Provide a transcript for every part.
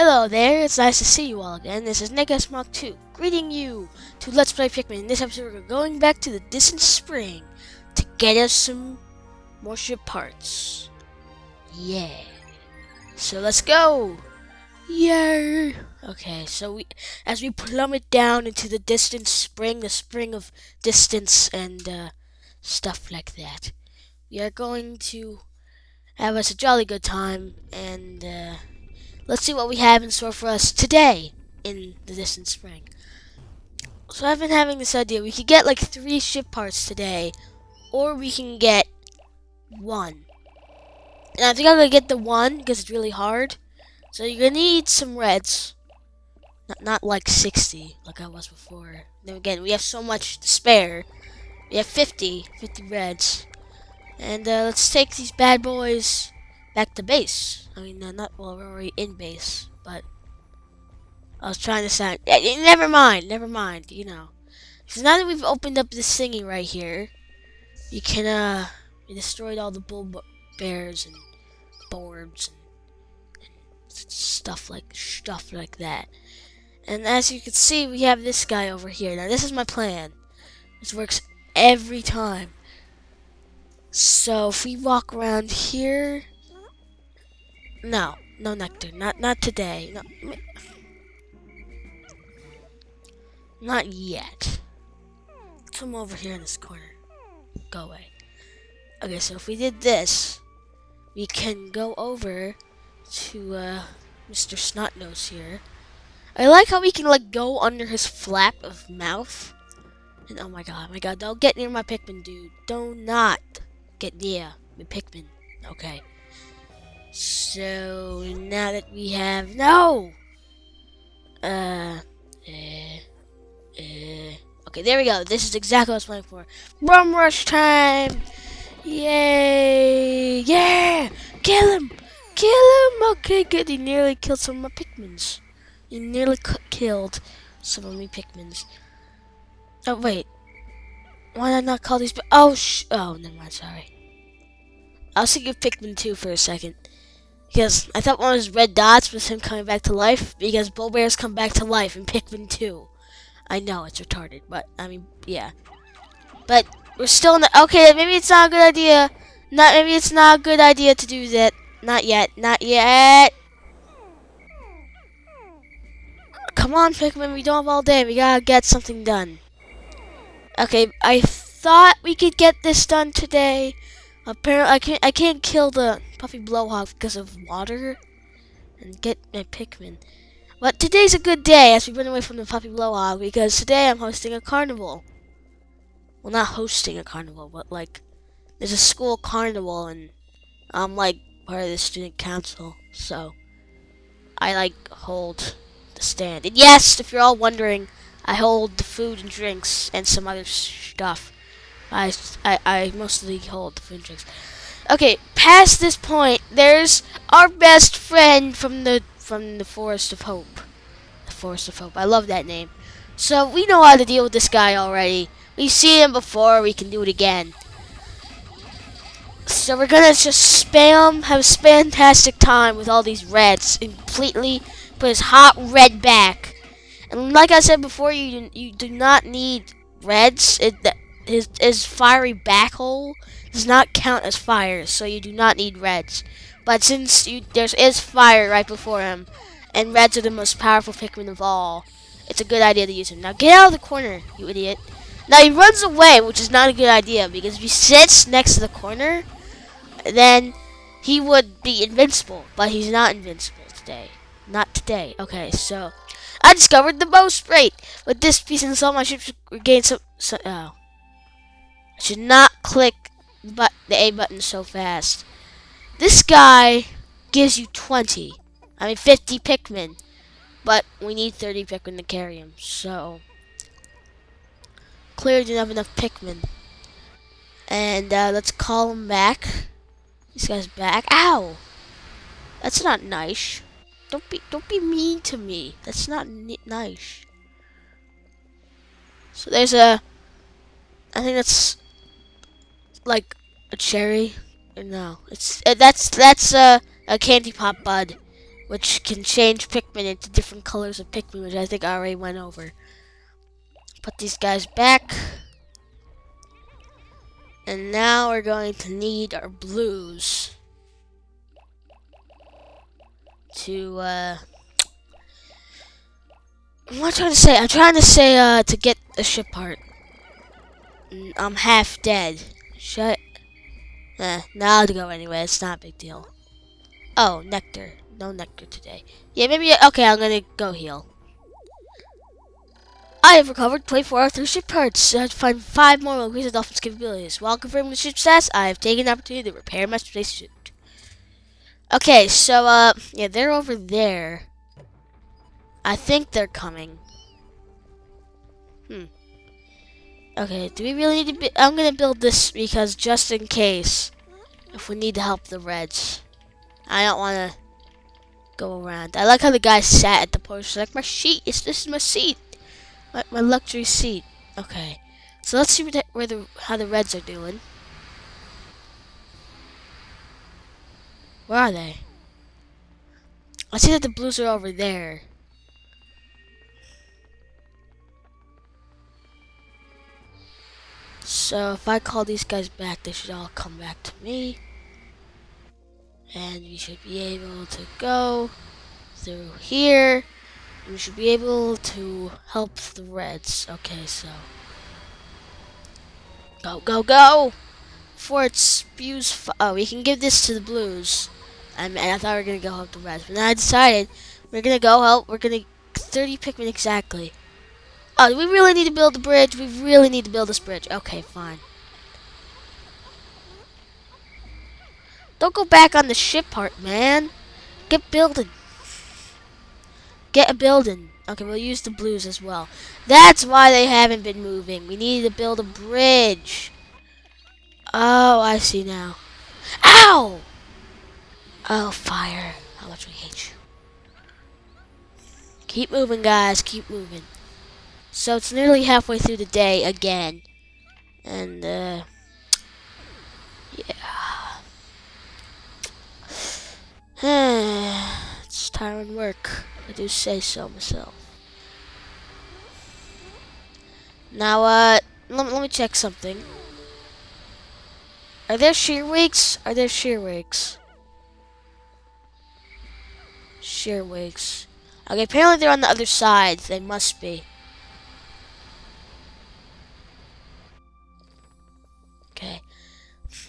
Hello there, it's nice to see you all again. This is Nick Mark 2, greeting you to Let's Play Pikmin. In this episode, we're going back to the distant spring to get us some more ship parts. Yeah. So let's go! Yay! Okay, so we, as we plummet down into the distant spring, the spring of distance and uh, stuff like that, we are going to have us a jolly good time and uh, let's see what we have in store for us today in the distant spring. So I've been having this idea. We could get like three ship parts today, or we can get one. And I think I'm gonna get the one because it's really hard. So you're gonna need some reds. Not, not like 60 like I was before. Then again, we have so much to spare. We have 50, 50 reds. And uh, let's take these bad boys back to base. I mean, not well, we're already in base, but I was trying to sound. Never mind, never mind. You know, because now that we've opened up this thingy right here, you can uh, we destroyed all the bull bears and boards and, and stuff like stuff like that. And as you can see, we have this guy over here. Now, this is my plan. This works every time. So if we walk around here, no, no nectar. Not not today. No, not yet. Come over here in this corner. Go away. Okay, so if we did this, we can go over to uh, Mr. Snotnose here. I like how we can like go under his flap of mouth. And oh my god, oh my god, don't get near my Pikmin, dude. Do not get near my Pikmin. Okay. So now that we have no, uh, uh, uh, okay, there we go. This is exactly what I was playing for. Bum rush time! Yay! Yeah! Kill him! Kill him! Okay, good. He nearly killed some of my Pikmins. He nearly killed some of me Pikmins. Oh wait, why did I not call these? Oh sh! Oh, never mind. Sorry. I was thinking of Pikmin 2 for a second. Because I thought one of red dots was him coming back to life, because Bulborbs come back to life in Pikmin 2. I know, it's retarded, but, I mean, yeah. But, we're still in the, okay, maybe it's not a good idea, not, maybe it's not a good idea to do that, not yet, not yet. Come on, Pikmin, we don't have all day, we gotta get something done. Okay, I thought we could get this done today, Apparently, I can't. I can't kill the puffy blowhog because of water, and get my Pikmin. But today's a good day as we run away from the puffy blowhog because today I'm hosting a carnival. Well, not hosting a carnival, but like there's a school carnival, and I'm like part of the student council, so I like hold the stand. And yes, if you're all wondering, I hold the food and drinks and some other stuff. I, I, I mostly hold the food. Okay, past this point, there's our best friend from the from the Forest of Hope. The Forest of Hope. I love that name. So we know how to deal with this guy already. We've seen him before. We can do it again. So we're gonna just spam, have a fantastic time with all these reds, and completely put his hot red back. And like I said before, you you do not need reds. It, his, his fiery back hole does not count as fire, so you do not need reds. But since you, there is fire right before him, and reds are the most powerful Pikmin of all, it's a good idea to use him. Now get out of the corner, you idiot. Now he runs away, which is not a good idea, because if he sits next to the corner, then he would be invincible. But he's not invincible today. Not today. Okay, so I discovered the most rate. With this piece salt, my ship should regain some. So, oh. I should not click but the A button so fast. This guy gives you 20. I mean 50 Pikmin. But we need 30 Pikmin to carry him. So clearly didn't have enough Pikmin. And uh, let's call him back. This guy's back. Ow! That's not nice. Don't be don't be mean to me. That's not nice. So there's a I think that's like a cherry. No, it's uh, that's that's a candypop bud. which can change Pikmin into different colors of Pikmin, which I think I already went over. Put these guys back. And now we're going to need our blues to, uh, what am trying to say? I'm trying to say, uh, to get a ship part. I'm half dead. Shut. Eh, now I'll go anyway. It's not a big deal. Oh, nectar. No nectar today. Yeah, maybe. Okay, I'm gonna go heal. I have recovered 24 out of 3 ship parts. I have to find 5 more to increase the Dolphin's capabilities. While confirming the ship's status, I have taken the opportunity to repair my spacesuit. Okay, so, uh, yeah, they're over there. I think they're coming. Hmm. Okay, do we really need to be- I'm gonna build this because just in case, if we need to help the Reds. I don't wanna go around. I like how the guy sat at the porch like, my sheet, is this is my seat. My, my luxury seat. Okay. So let's see where the how the Reds are doing. Where are they? I see that the Blues are over there. So if I call these guys back, they should all come back to me. And we should be able to go through here. We should be able to help the Reds. Okay, so. Go, go, go! Before it spews. oh, we can give this to the Blues. I mean, I thought we were going to go help the Reds. But then I decided we're going to go help. We're going to. 30 Pikmin exactly. Oh, we really need to build the bridge. We really need to build this bridge. Okay, fine. Don't go back on the ship part, man. Get building. Get a building. Okay, we'll use the blues as well. That's why they haven't been moving. We need to build a bridge. Oh, I see now. Ow! Oh, fire. How much we hate you. Keep moving, guys. Keep moving. So it's nearly halfway through the day again. And, uh, yeah. it's tiring work. I do say so myself. Now, uh, let, let me check something. Are there shearwigs? Are there shearwigs? Wigs. Okay, apparently they're on the other side. They must be.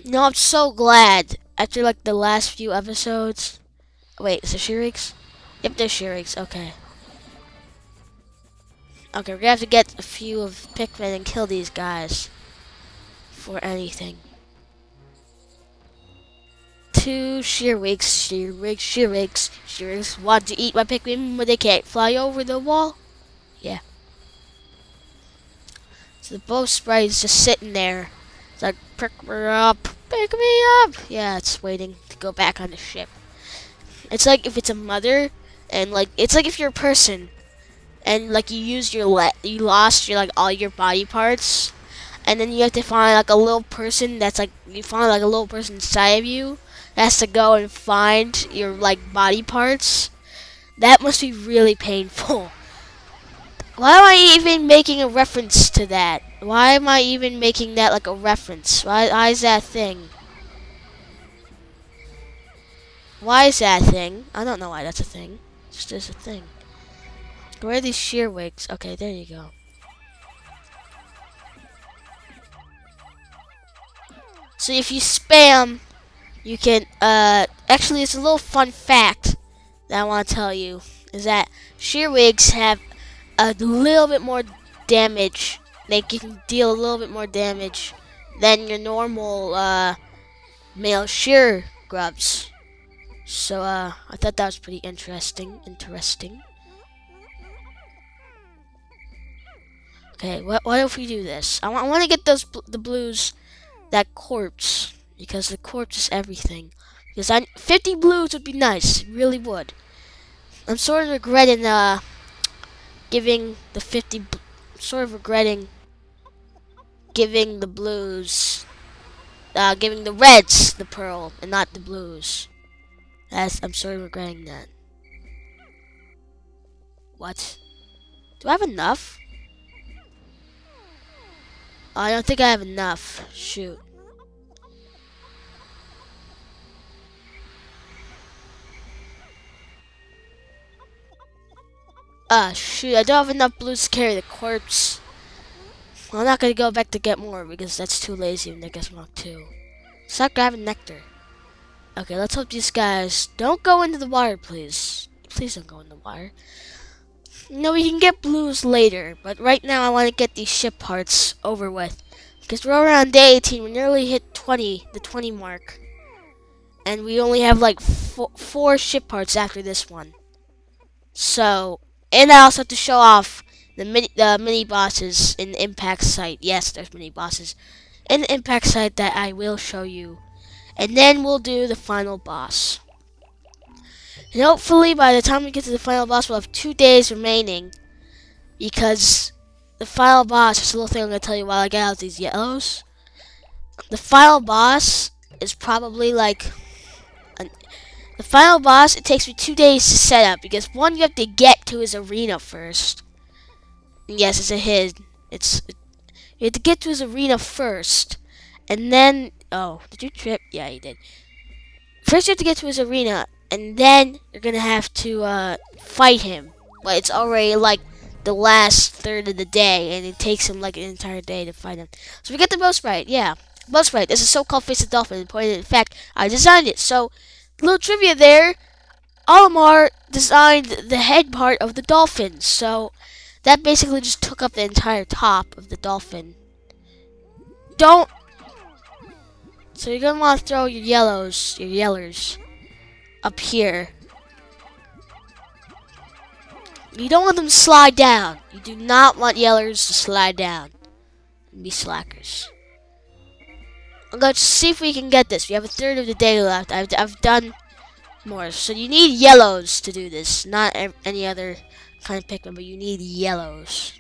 No, I'm so glad. After like the last few episodes. Wait, is it Sheerigs? Yep, there's Sheerigs. Okay. Okay, we're gonna have to get a few of Pikmin and kill these guys. For anything. Two Shearwigs, Shearwigs, Shearwigs, Shearwigs want to eat my Pikmin but they can't fly over the wall? Yeah. So the bowsprit is just sitting there it's like, pick me up, pick me up. Yeah, it's waiting to go back on the ship. It's like if it's a mother, and like it's like if you're a person, and like you use your le you lost your like all your body parts, and then you have to find like a little person that's like you find like a little person inside of you that has to go and find your like body parts. That must be really painful. Why am I even making a reference to that? Why am I even making that like a reference? Why, why is that thing? Why is that thing? I don't know why that's a thing. It's just a thing. Where are these shearwigs? Okay, there you go. So if you spam, you can, uh, actually it's a little fun fact that I want to tell you, is that shearwigs have a little bit more damage. They can deal a little bit more damage than your normal uh, male shear grubs. So uh, I thought that was pretty interesting. Interesting. Okay, what, what if we do this? I, I want to get those bl the blues, that corpse, because the corpse is everything. Because I 50 blues would be nice, really would. I'm sort of regretting uh, giving the 50, sort of regretting giving the blues, uh, giving the reds the pearl and not the blues. That's, I'm sort of regretting that. What? Do I have enough? I don't think I have enough. Shoot. Ah, uh, shoot, I don't have enough blues to carry the corpse. I'm not gonna go back to get more because that's too lazy and in Nick's Mach 2. Stop grabbing nectar. Okay, let's hope these guys don't go into the water, please. Please don't go in the water. No, we can get blues later, but right now I want to get these ship parts over with. Because we're around day 18, we nearly hit 20, the 20 mark. And we only have like four, four ship parts after this one. So, and I also have to show off the mini, the mini bosses in the impact site. Yes, there's mini bosses in the impact site that I will show you. And then we'll do the final boss. And hopefully by the time we get to the final boss, we'll have two days remaining. Because the final boss, just a little thing I'm going to tell you while I get out these yellows. The final boss is probably like the final boss, it takes me two days to set up because one, you have to get to his arena first. Yes, it's a hit. It's you have to get to his arena first, and then oh, did you trip? Yeah, you did. First, you have to get to his arena, and then you're gonna have to uh, fight him. But it's already like the last third of the day, and it takes him like an entire day to fight him. So we get the most right, yeah. Most right. This is so-called face of dolphin. In fact, I designed it. So little trivia there. Olimar designed the head part of the dolphin, so that basically just took up the entire top of the dolphin. Don't. So you're gonna want to throw your yellows, your yellers, up here. You don't want them to slide down. You do not want yellers to slide down and be slackers. Let's see if we can get this. We have a third of the day left. I've, I've done more. So you need yellows to do this. Not any other kind of Pikmin, but you need yellows.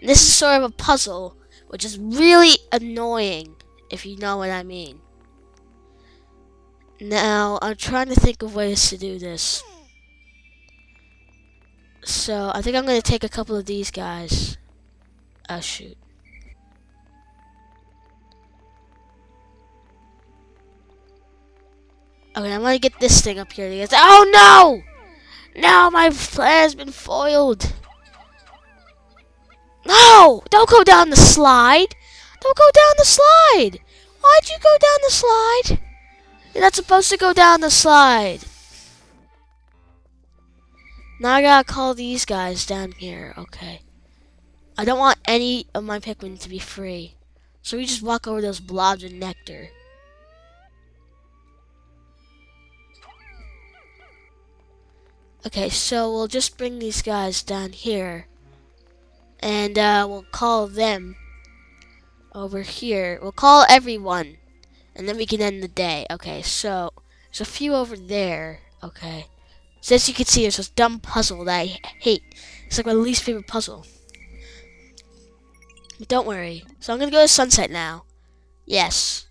This is sort of a puzzle, which is really annoying, if you know what I mean. Now, I'm trying to think of ways to do this. So, I think I'm going to take a couple of these guys. Oh, shoot. Okay, I'm gonna get this thing up here. Goes, oh no! Now my plan has been foiled. No! Don't go down the slide! Don't go down the slide! Why'd you go down the slide? You're not supposed to go down the slide. Now I gotta call these guys down here. Okay. I don't want any of my Pikmin to be free. So we just walk over those blobs of nectar. Okay, so we'll just bring these guys down here. And uh, we'll call them over here. We'll call everyone. And then we can end the day. Okay, so there's a few over there. Okay. So as you can see, there's this dumb puzzle that I hate. It's like my least favorite puzzle. But don't worry. So I'm going to go to sunset now. Yes.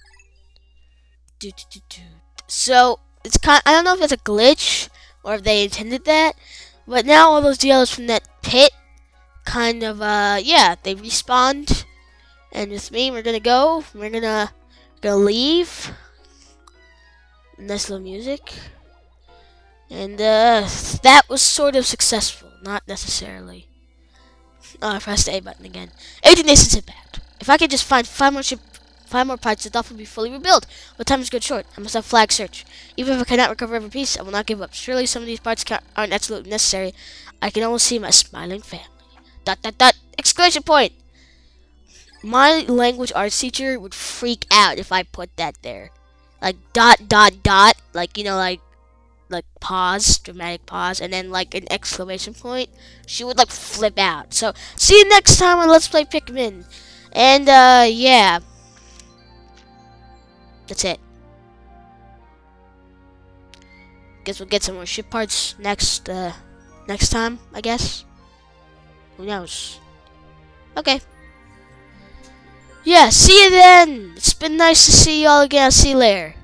Do, do, do, do. So, it's kind I don't know if it's a glitch or if they intended that. But now all those yellows from that pit kind of, uh, yeah, they respawned. And with me, we're gonna go. We're gonna, gonna leave. Nice little music. And, uh, that was sort of successful. Not necessarily. Oh, I pressed the A button again. 18 days since impact. If I could just find five more ship Five more parts, the dolphin will be fully rebuilt. But time is good short. I must have flag search. Even if I cannot recover every piece, I will not give up. Surely some of these parts aren't absolutely necessary. I can almost see my smiling family. Dot dot dot! Exclamation point! My language arts teacher would freak out if I put that there. Like dot dot dot, like you know, like like pause, dramatic pause, and then like an exclamation point. She would like flip out. So see you next time on Let's Play Pikmin. And uh yeah. That's it. Guess we'll get some more ship parts next, uh, next time, I guess. Who knows? Okay. Yeah, see you then! It's been nice to see you all again. I'll see you later.